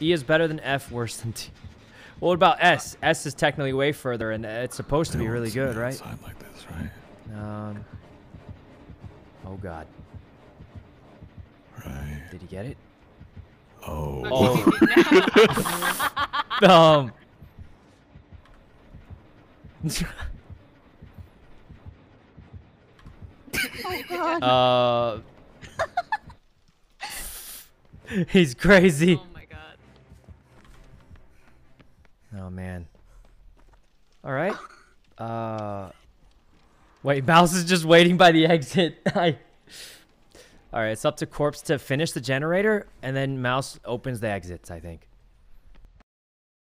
E is better than F, worse than T. Well, What about S? S is technically way further, and it's supposed to be really good, right? Like this, right? Um. Oh God. Right. Did he get it? Oh. Oh. um. Oh god. uh. He's crazy. Man. All right. Uh. Wait, Mouse is just waiting by the exit. I. All right, it's up to Corpse to finish the generator, and then Mouse opens the exits. I think.